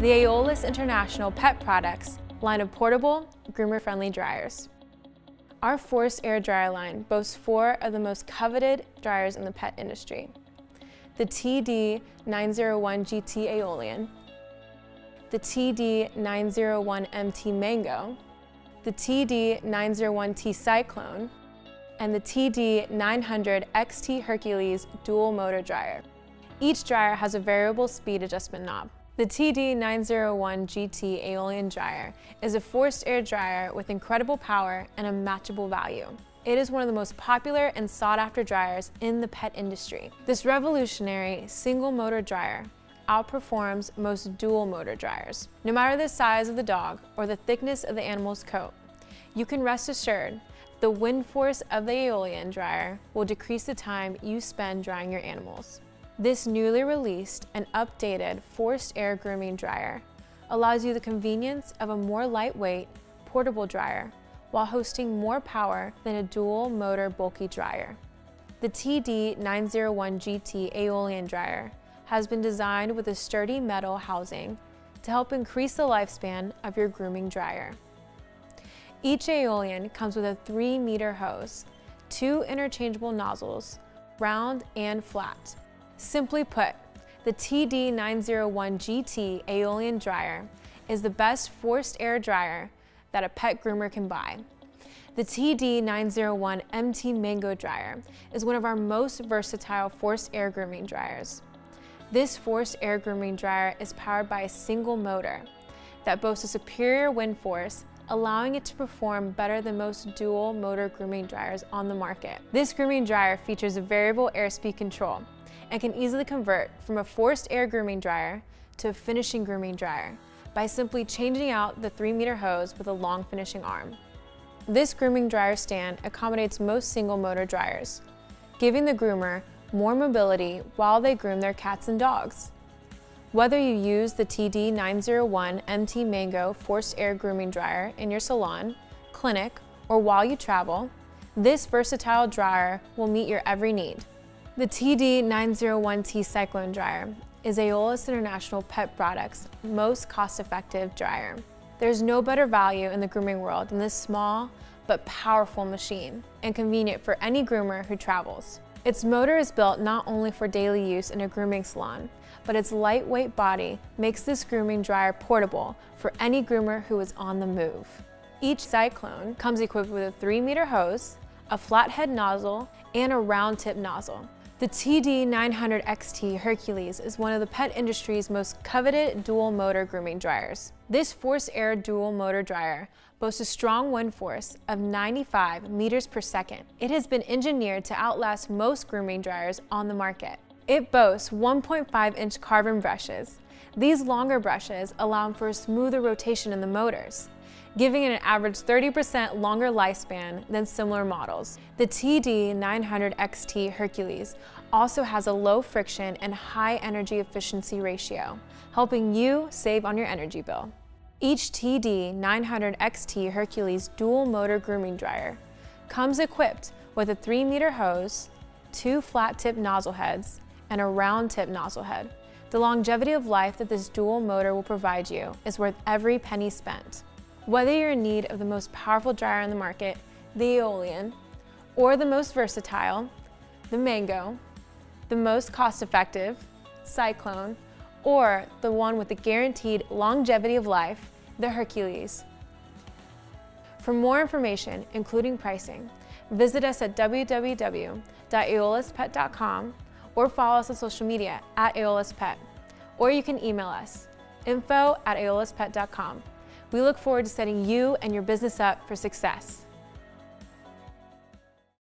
the Aeolus International Pet Products line of portable, groomer-friendly dryers. Our Forced Air Dryer line boasts four of the most coveted dryers in the pet industry. The TD901GT Aeolian, the TD901MT Mango, the TD901T Cyclone, and the TD900XT Hercules dual motor dryer. Each dryer has a variable speed adjustment knob. The TD901 GT Aeolian dryer is a forced air dryer with incredible power and unmatchable value. It is one of the most popular and sought after dryers in the pet industry. This revolutionary single motor dryer outperforms most dual motor dryers. No matter the size of the dog or the thickness of the animal's coat, you can rest assured the wind force of the Aeolian dryer will decrease the time you spend drying your animals. This newly released and updated forced air grooming dryer allows you the convenience of a more lightweight, portable dryer while hosting more power than a dual motor bulky dryer. The TD901GT Aeolian dryer has been designed with a sturdy metal housing to help increase the lifespan of your grooming dryer. Each Aeolian comes with a 3 meter hose, two interchangeable nozzles, round and flat, Simply put, the TD901GT Aeolian dryer is the best forced air dryer that a pet groomer can buy. The TD901MT Mango dryer is one of our most versatile forced air grooming dryers. This forced air grooming dryer is powered by a single motor that boasts a superior wind force allowing it to perform better than most dual motor grooming dryers on the market. This grooming dryer features a variable airspeed control and can easily convert from a forced air grooming dryer to a finishing grooming dryer by simply changing out the 3 meter hose with a long finishing arm. This grooming dryer stand accommodates most single motor dryers, giving the groomer more mobility while they groom their cats and dogs. Whether you use the TD901 MT Mango forced air grooming dryer in your salon, clinic, or while you travel, this versatile dryer will meet your every need. The TD901T Cyclone Dryer is Aeolus International Pet Products' most cost-effective dryer. There's no better value in the grooming world than this small but powerful machine and convenient for any groomer who travels. Its motor is built not only for daily use in a grooming salon, but its lightweight body makes this grooming dryer portable for any groomer who is on the move. Each Cyclone comes equipped with a 3 meter hose, a flathead nozzle, and a round tip nozzle. The TD900XT Hercules is one of the pet industry's most coveted dual motor grooming dryers. This forced air dual motor dryer boasts a strong wind force of 95 meters per second. It has been engineered to outlast most grooming dryers on the market. It boasts 1.5 inch carbon brushes. These longer brushes allow for a smoother rotation in the motors giving it an average 30% longer lifespan than similar models. The TD900XT Hercules also has a low friction and high energy efficiency ratio, helping you save on your energy bill. Each TD900XT Hercules dual motor grooming dryer comes equipped with a 3 meter hose, two flat tip nozzle heads, and a round tip nozzle head. The longevity of life that this dual motor will provide you is worth every penny spent. Whether you're in need of the most powerful dryer on the market, the Aeolian, or the most versatile, the Mango, the most cost-effective, Cyclone, or the one with the guaranteed longevity of life, the Hercules. For more information, including pricing, visit us at www.aeoluspet.com or follow us on social media at aeoluspet, or you can email us info at aeoluspet.com. We look forward to setting you and your business up for success.